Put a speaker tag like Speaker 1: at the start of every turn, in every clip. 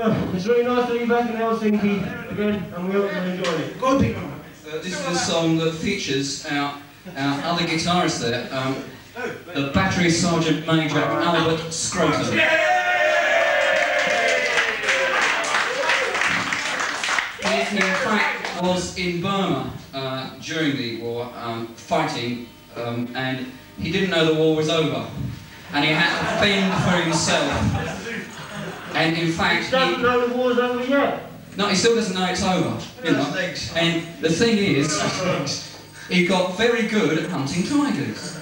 Speaker 1: It's really nice to be back in Helsinki again, and we hope you enjoyed it. Go big
Speaker 2: uh, This is a song that features our, our other guitarist there, um, the Battery Sergeant Major Albert Scroton. He, in fact, was in Burma uh, during the war, um, fighting, um, and he didn't know the war was over, and he had to fend for himself. And in fact,
Speaker 1: he doesn't know the war's over yet.
Speaker 2: No, he still doesn't know it's over. You know. And the thing is, he got very good at hunting tigers.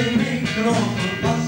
Speaker 3: They bite, scratch,